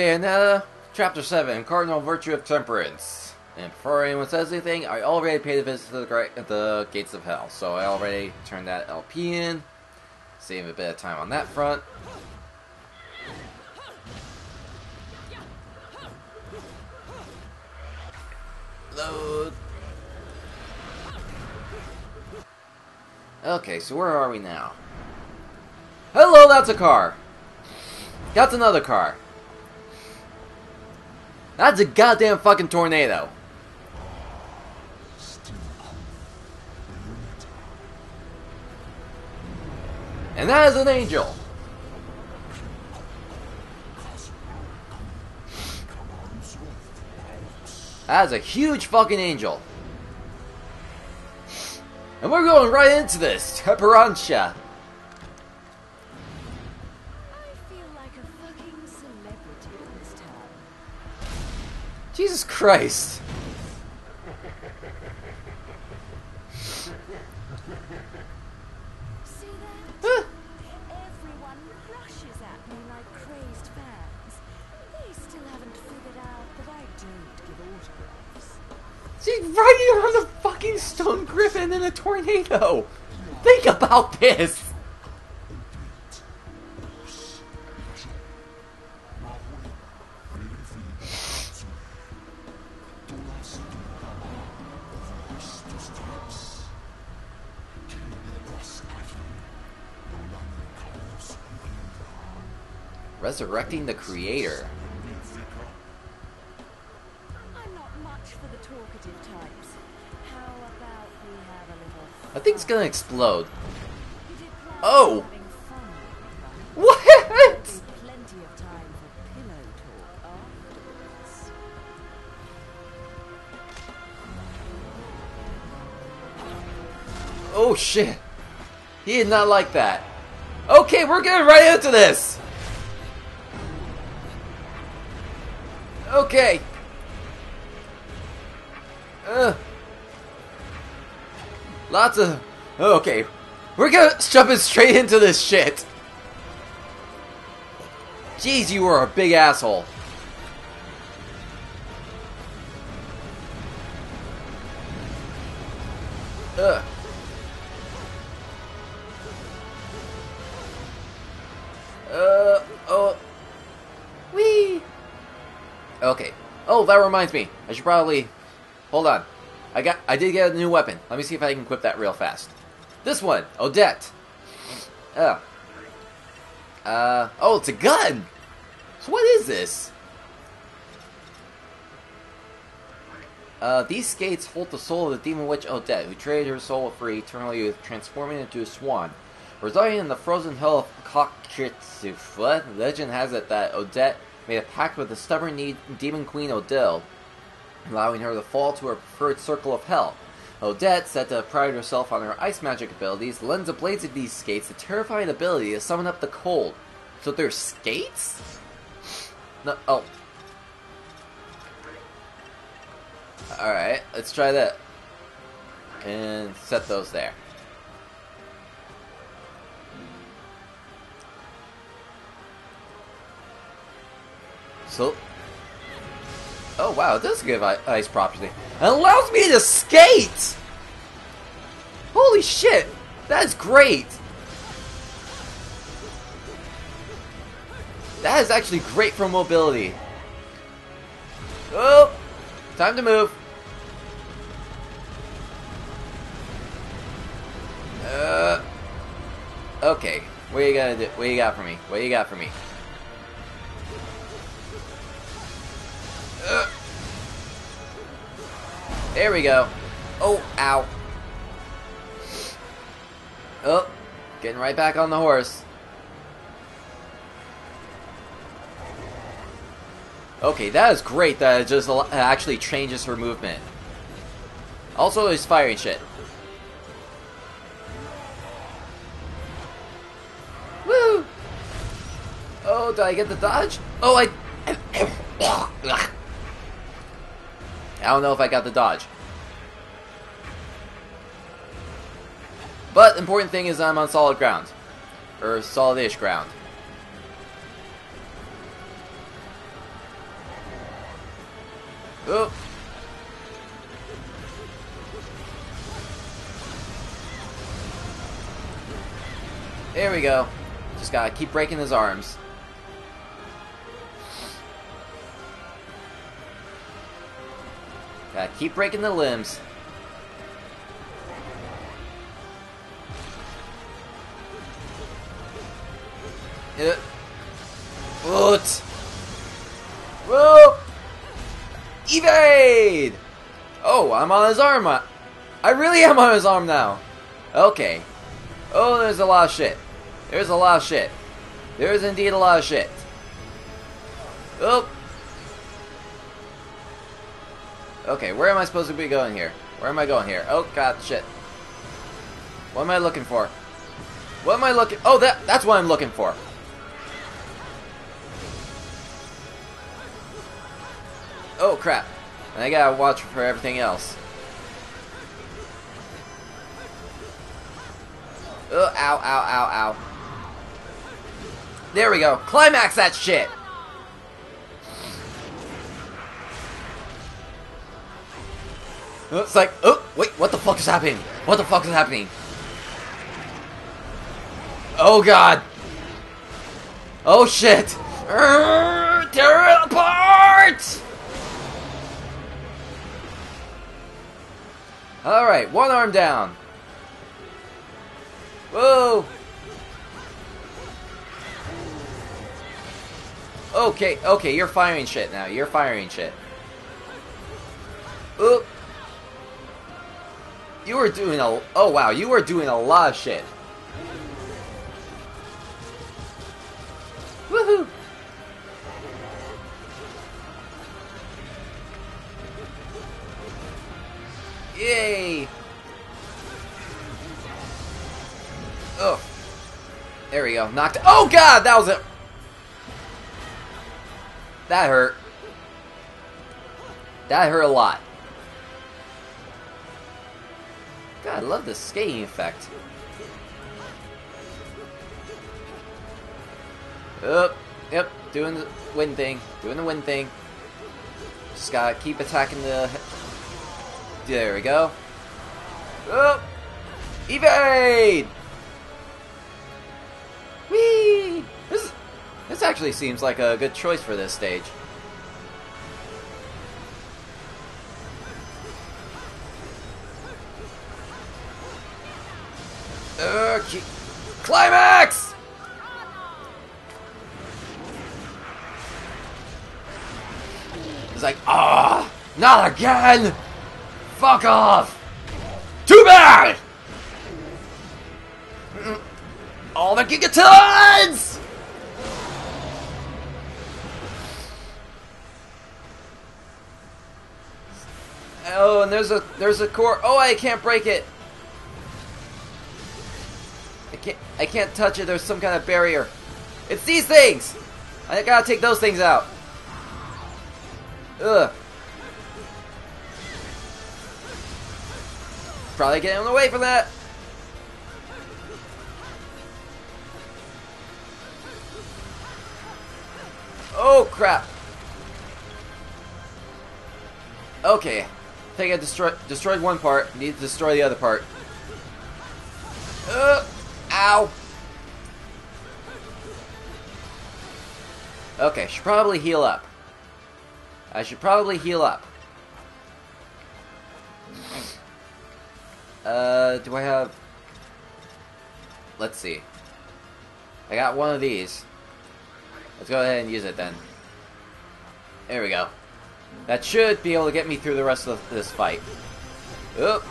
Bayonetta, uh, Chapter 7, Cardinal Virtue of Temperance. And before anyone says anything, I already paid a visit to the, the Gates of Hell, so I already turned that LP in, save a bit of time on that front. Load. Okay, so where are we now? Hello, that's a car! That's another car. That's a goddamn fucking tornado. And that is an angel. That is a huge fucking angel. And we're going right into this. Temperantia. Don't give. She's riding on the fucking stone griffin in a tornado. Think about this. Have the creator. I think it's gonna explode. You did plan Oh! on having fun with me, right? What? Be plenty of time for pillow talk afterwards. Oh shit. He did not like that. Okay, we're getting right into this. Okay. Uh. Lots of. Okay. We're gonna jumping straight into this shit. Jeez, you are a big asshole. Ugh. Uh, Okay. Oh, that reminds me. I should probably... Hold on. I got. I did get a new weapon. Let me see if I can equip that real fast. This one, Odette. Oh. Uh, oh, it's a gun! So what is this? Uh, these skates hold the soul of the demon witch Odette, who traded her soul for eternal youth, transforming into a swan. Residing in the frozen hell of Kokkitsufla, legend has it that Odette made a pact with the stubborn demon queen Odile, allowing her to fall to her preferred circle of hell. Odette, said to pride herself on her ice magic abilities, lends the blades of these skates the terrifying ability to summon up the cold. So they're skates? No, oh. Alright, let's try that. And set those there. Oh wow, it does give ice property. It allows me to skate! Holy shit! That is great! That is actually great for mobility. Oh! Time to move. Uh. Okay. What you gotta do? What you got for me? What you got for me? There we go. Oh, ow. Oh, getting right back on the horse. Okay, that is great that it just actually changes her movement. Also, it's firing shit. Woo! Oh, did I get the dodge? Oh, I. I don't know if I got the dodge. But important thing is I'm on solid ground. Or solid-ish ground. Oh. There we go. Just gotta keep breaking his arms. Gotta keep breaking the limbs. Uh. What? Whoa! Evade! Oh, I'm on his arm. I I really am on his arm now. Okay. Oh, there's a lot of shit. There's a lot of shit. There is indeed a lot of shit. Oh. Okay, where am I supposed to be going here? Where am I going here? Oh, god, shit. What am I looking for? What am I looking... Oh, that that's what I'm looking for. Oh, crap. And I gotta watch for everything else. Oh, ow, ow, ow, ow. There we go. Climax that shit! It's like, oh, wait, what the fuck is happening? What the fuck is happening? Oh god! Oh shit! Tear it apart! Alright, one arm down. Whoa! Okay, okay, you're firing shit now. You're firing shit. Oop. You were doing a... Oh, wow. You were doing a lot of shit. Woohoo! Yay! Oh. There we go. Knocked... Oh, God! That was it! That hurt. That hurt a lot. God, I love the skating effect. Up, yep, doing the wind thing, doing the wind thing. Just gotta keep attacking the. There we go. Up, evade. Whee! This this actually seems like a good choice for this stage. Okay. Climax! It's like, ah, oh, not again! Fuck off! Too bad! All the gigatons! Oh, and there's a there's a core. Oh, I can't break it. I can't I can't touch it. There's some kind of barrier. It's these things. I gotta take those things out. Ugh. Probably getting away from that. Oh crap. Okay. I think I destroyed destroyed one part. Need to destroy the other part. Uh, ow. Okay, should probably heal up. I should probably heal up. Uh, do I have... Let's see. I got one of these. Let's go ahead and use it then. There we go. That should be able to get me through the rest of this fight. Oop.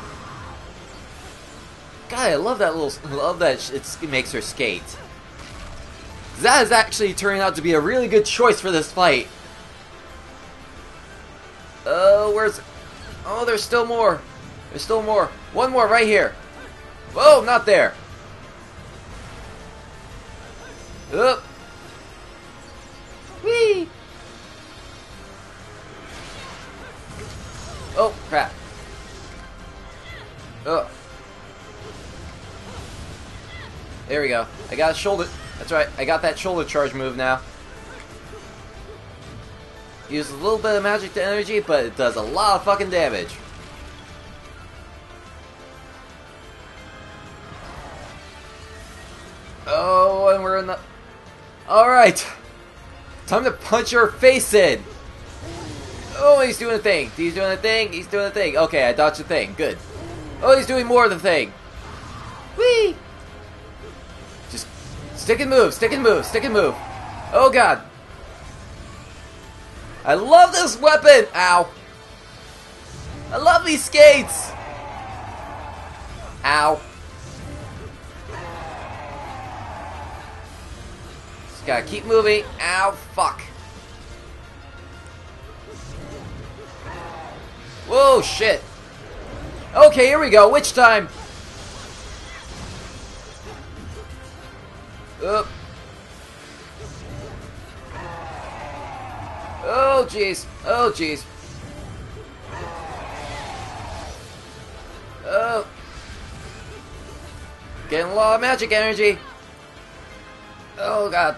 God, I love that little... love that it makes her skate. That is actually turning out to be a really good choice for this fight. Oh, uh, where's... Oh, there's still more. There's still more. One more right here. Whoa, not there. Oop. There we go. I got a shoulder. That's right. I got that shoulder charge move now. Use a little bit of magic to energy, but it does a lot of fucking damage. Oh, and we're in the... Alright! Time to punch your face in! Oh, he's doing a thing. He's doing a thing. He's doing a thing. Okay, I dodged the thing. Good. Oh, he's doing more of the thing. Whee! Stick and move, stick and move, stick and move. Oh god. I love this weapon! Ow. I love these skates! Ow. Just gotta keep moving. Ow, fuck. Whoa, shit. Okay, here we go. Which time? Up. Oh, jeez. Oh, jeez. Oh. Getting a lot of magic energy. Oh, God.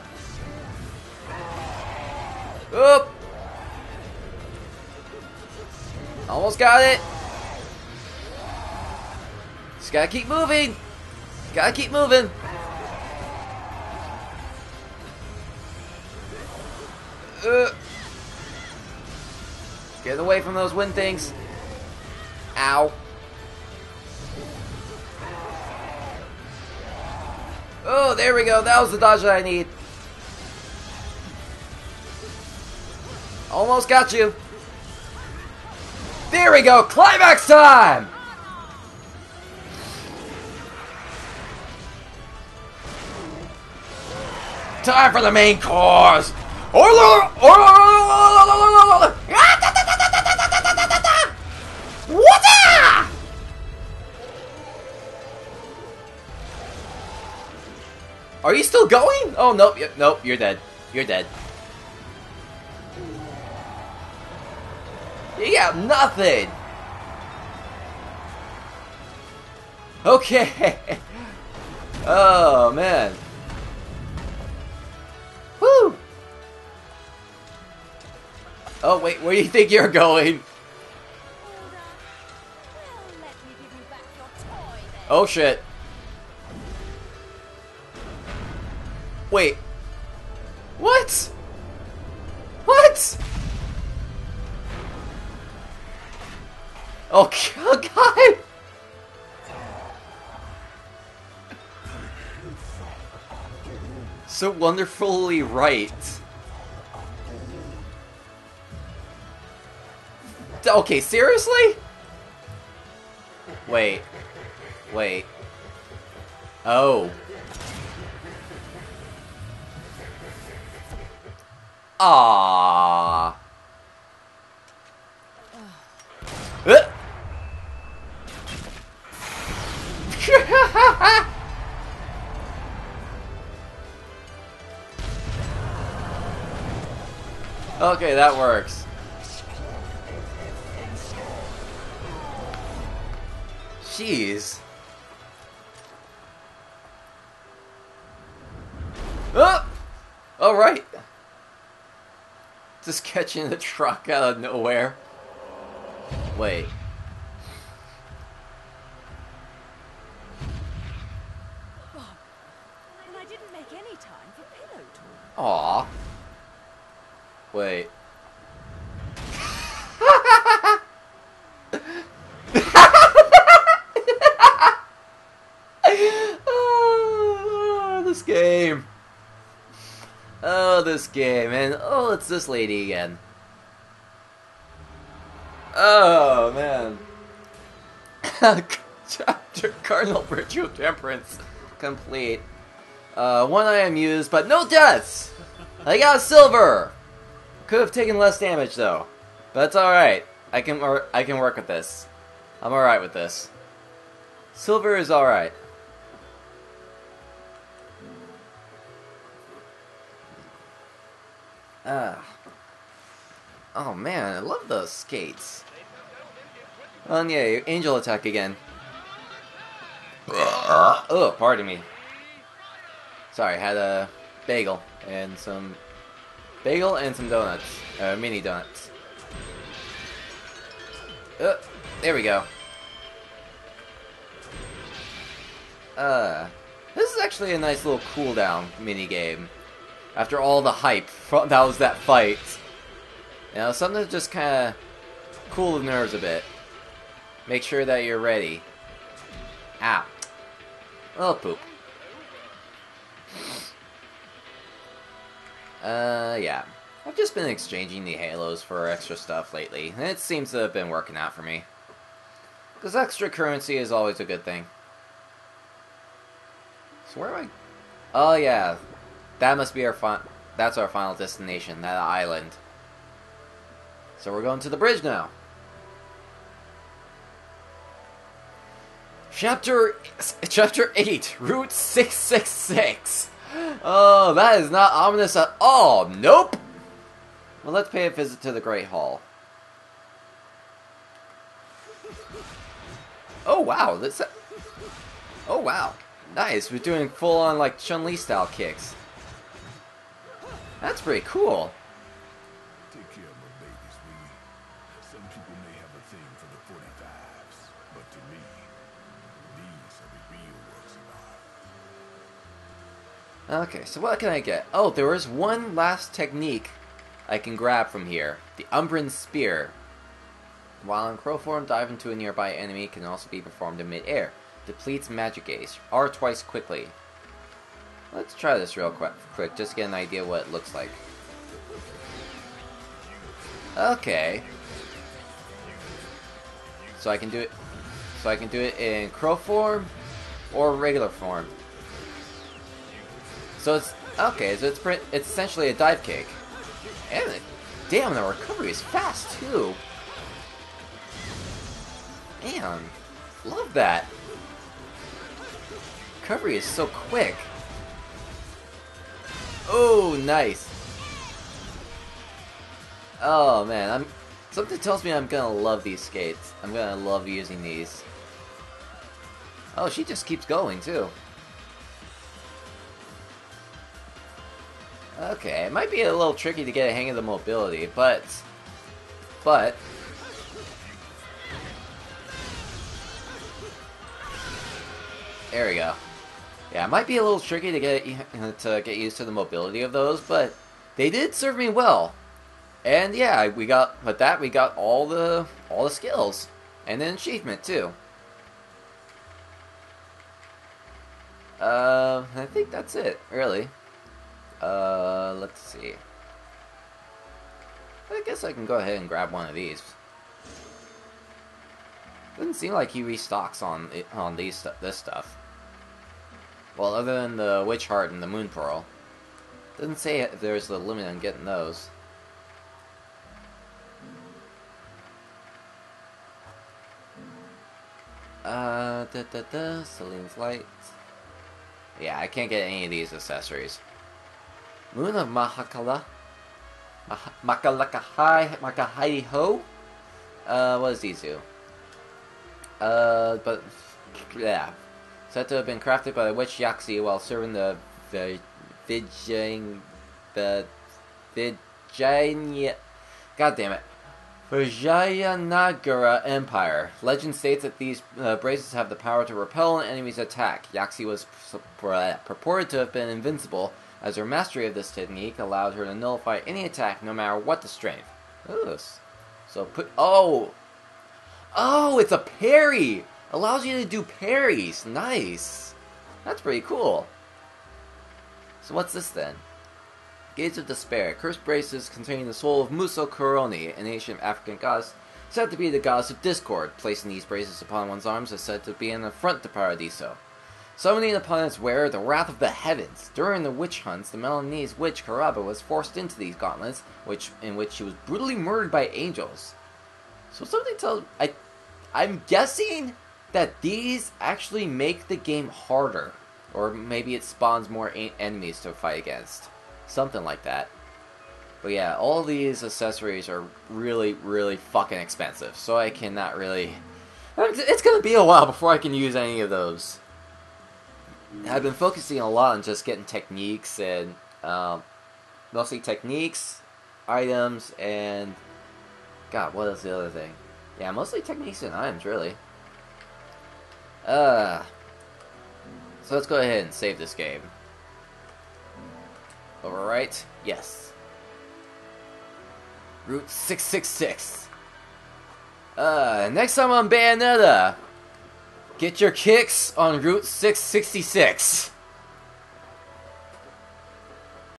Oop. Almost got it. Just gotta keep moving. Gotta keep moving. Get away from those wind things. Ow. Oh, there we go. That was the dodge that I need. Almost got you. There we go. Climax time! Time for the main course! Are you still going? Oh, nope, nope, you're dead. You're dead. You got nothing! Okay! Oh, man. Woo! Oh, wait, where do you think you're going? Oh, Well, Wait. What? What? Oh, God! So wonderfully right. Okay, seriously? Wait. Wait. Oh. Ah. okay, that works. Jeez. Oh! Alright. Just catching the truck out of nowhere. Wait. Bob, and I didn't make any time for pillow talk. Aw. Wait. oh, this game. Oh, this game. And oh, it's this lady again. Oh, man. Chapter Cardinal Virtue of Temperance complete. Uh, one item used, but no deaths! I got silver! Could have taken less damage though. But it's alright. I can I can work with this. I'm alright with this. Silver is alright. Ah. Oh man, I love those skates. Oh yeah, angel attack again. oh, pardon me. Sorry, I had a bagel and some bagel and some donuts, uh, mini donuts. Uh, there we go. Uh, this is actually a nice little cooldown mini game. After all the hype that was that fight, you know, something to just kind of cool the nerves a bit. Make sure that you're ready. Ow. Oh, poop. Uh, yeah. I've just been exchanging the halos for extra stuff lately, and it seems to have been working out for me. Because extra currency is always a good thing. So where am I? Oh yeah, that must be our fun. That's our final destination, that island. So we're going to the bridge now. Chapter Chapter 8, Route 666. Oh, that is not ominous at all. Nope. Well, let's pay a visit to the Great Hall. Oh, wow. This. Oh, wow. Nice. We're doing full on, like, Chun Li style kicks. That's pretty cool. Take care of my babies? Some people may have a thing for the 45s, but to me, these are the real works of art. Okay, so what can I get? Oh, there is one last technique I can grab from here. The Umbran Spear. While in crow form, dive into a nearby enemy can also be performed in mid-air. Depletes magic ace. R twice quickly. Let's try this real quick, quick just get an idea what it looks like. Okay. So I can do it. So I can do it in crow form or regular form. So it's okay. So it's pre- it's essentially a dive kick, and damn, the recovery is fast too. Damn. love that. Recovery is so quick. Oh, nice. Oh man, I'm. Something tells me I'm gonna love these skates. I'm gonna love using these. Oh, she just keeps going too. Okay, it might be a little tricky to get a hang of the mobility, but... But... There we go. Yeah, it might be a little tricky to get to get used to the mobility of those, but they did serve me well. And yeah, we got with that we got all the all the skills and an achievement too. Uh, I think that's it, really. Uh, let's see. I guess I can go ahead and grab one of these. Doesn't seem like he restocks on on these this stuff. Well, other than the Witch Heart and the Moon Pearl. Doesn't say if there's a limit on getting those. Uh, da da da, Selene's Light. Yeah, I can't get any of these accessories. Moon of Mahakala. Mah- Makalakahai Makahai Ho? Uh, what does these do? Uh, but, yeah. Said to have been crafted by the witch Yaxi while serving the the Vijay the Vijaya God damn it. Vijayanagara Empire. Legend states that these uh, braces have the power to repel an enemy's attack. Yaxi was purported to have been invincible, as her mastery of this technique allowed her to nullify any attack no matter what the strength. Ooh, so put. Oh! Oh, it's a parry! Allows you to do parries. Nice. That's pretty cool. So what's this then? Gaze of Despair. Cursed braces containing the soul of Muso Koroni, an ancient African goddess said to be the goddess of discord. Placing these braces upon one's arms is said to be an affront to Paradiso. Summoning upon its wearer the wrath of the heavens. During the witch hunts, the Melanese witch Karaba was forced into these gauntlets, which in which she was brutally murdered by angels. So something tells I, I'm guessing that these actually make the game harder, or maybe it spawns more enemies to fight against, something like that. But yeah, all these accessories are really, really fucking expensive, so I cannot really. It's gonna be a while before I can use any of those. I've been focusing a lot on just getting techniques and um, mostly techniques, items, and God, what is the other thing? Yeah, mostly techniques and items, really. Uh, so let's go ahead and save this game. Alright, Yes. Route 666. Uh, next time on Bayonetta, get your kicks on Route 666.